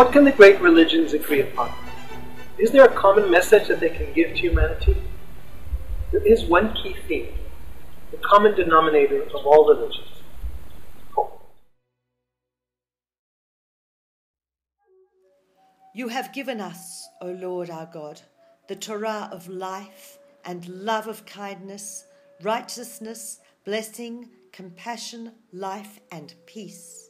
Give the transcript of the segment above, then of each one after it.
What can the great religions agree upon? Is there a common message that they can give to humanity? There is one key theme, the common denominator of all religions hope. You have given us, O Lord our God, the Torah of life and love of kindness, righteousness, blessing, compassion, life, and peace.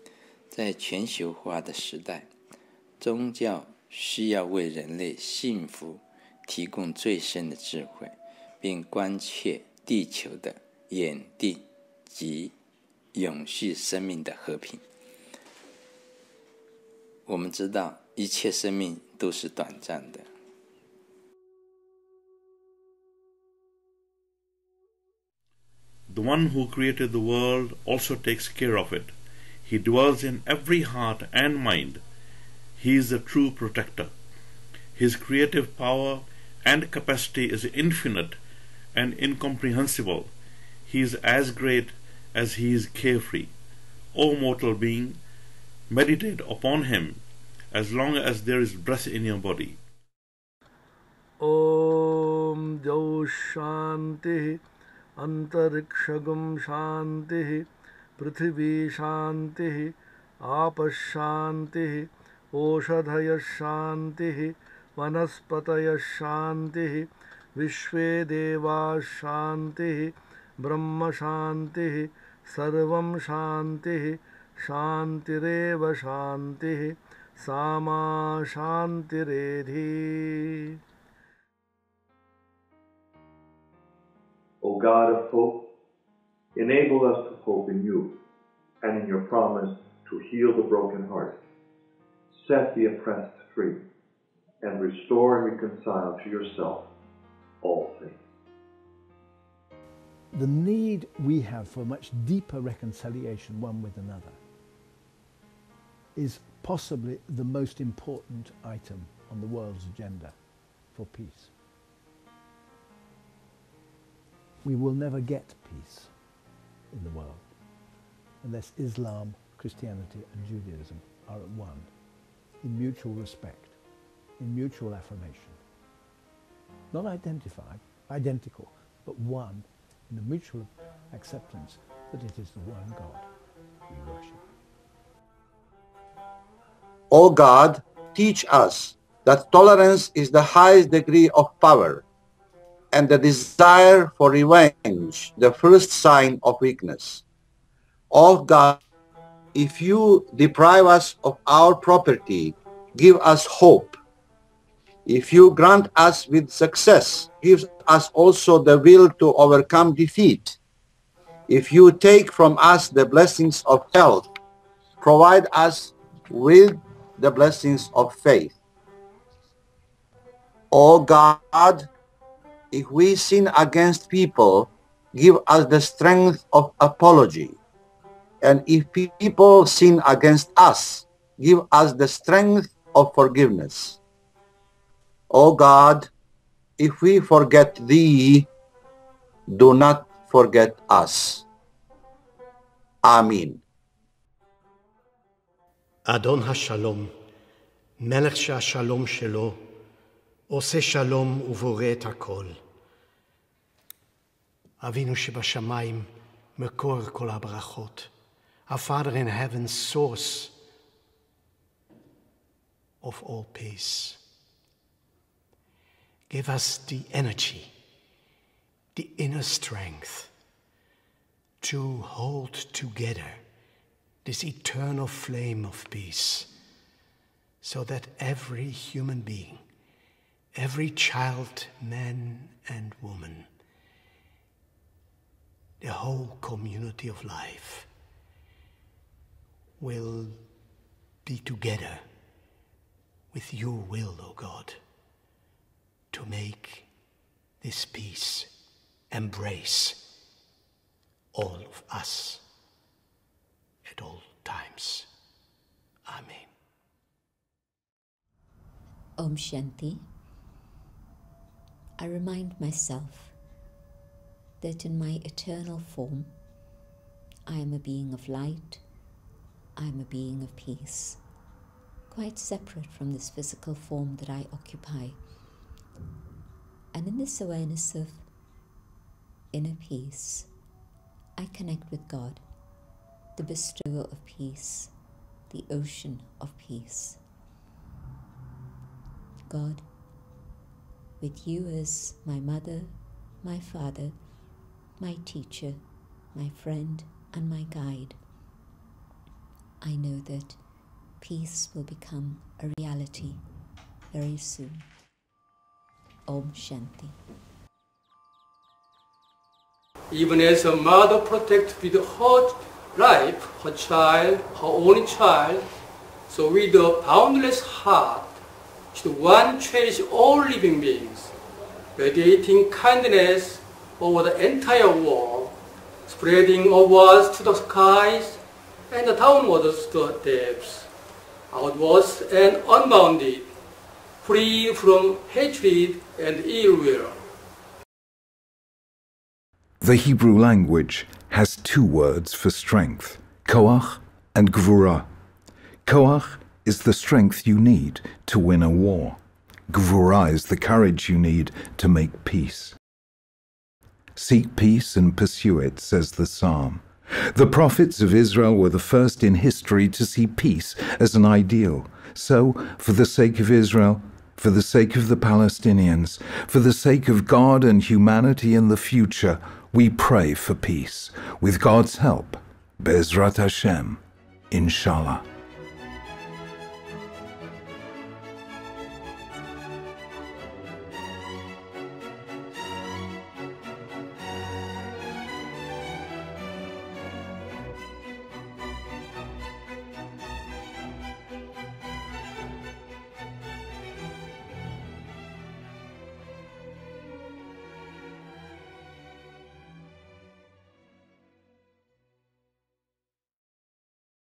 在全球化的时代，宗教需要为人类幸福提供最深的智慧，并关切地球的稳定及永续生命的和平。我们知道，一切生命都是短暂的。The one who created the world also takes care of it. He dwells in every heart and mind. He is the true protector. His creative power and capacity is infinite and incomprehensible. He is as great as he is carefree. O mortal being, meditate upon him as long as there is breath in your body. ॐ द्यौ शान्तिः अन्तरिक्षगुं शान्तिः पृथिवी शान्तिः आपशान्तिः ओषधयः शान्तिः वनस्पतयः शान्तिः विश्वे देवाः शान्तिः ब्रह्मशान्तिः सर्वं शान्तिः शान्तिरेव शान्तिः सा मा शान्तिरेधि। O God of hope, enable us to hope in you and in your promise to heal the brokenhearted, set the oppressed free, and restore and reconcile to yourself all things. the need we have for much deeper reconciliation one with another is possibly the most important item on the world's agenda for peace. We will never get peace in the world unless Islam, Christianity and Judaism are at one in mutual respect, in mutual affirmation. Not identified, identical, but one in the mutual acceptance that it is the one God we worship. O God, teach us that tolerance is the highest degree of power and the desire for revenge the first sign of weakness. O God, if you deprive us of our property, give us hope. If you grant us with success, give us also the will to overcome defeat. If you take from us the blessings of health, provide us with the blessings of faith. O God, if we sin against people, give us the strength of apology. And if people sin against us, give us the strength of forgiveness. O God, if we forget thee, do not forget us. Amen. אדון השלום, מלך שהשלום שלו, עושה שלום ובורא את הכל. Avinu Shebashamayim, Mekor Kol HaBrachot. Our Father in heaven, source of all peace. Give us the energy, the inner strength to hold together this eternal flame of peace so that every human being, every child, man, and woman the whole community of life will be together with your will, O God, to make this peace embrace all of us at all times. Amen. Om Shanti. I remind myself that in my eternal form, I am a being of light, I am a being of peace, quite separate from this physical form that I occupy. And in this awareness of inner peace, I connect with God, the bestower of peace, the ocean of peace. God, with you as my mother, my father, my teacher, my friend, and my guide, I know that peace will become a reality very soon. Om Shanti. Even as a mother protects with her life her child, her only child, so with a boundless heart, should one cherish all living beings, radiating kindness over the entire world, spreading upwards to the skies and downwards to the depths, outwards and unbounded, free from hatred and ill will. The Hebrew language has two words for strength, koach and gvura. Koach is the strength you need to win a war. Gvura is the courage you need to make peace. Seek peace and pursue it, says the psalm. The prophets of Israel were the first in history to see peace as an ideal. So, for the sake of Israel, for the sake of the Palestinians, for the sake of God and humanity in the future, we pray for peace. With God's help, Bezrat Hashem, Inshallah.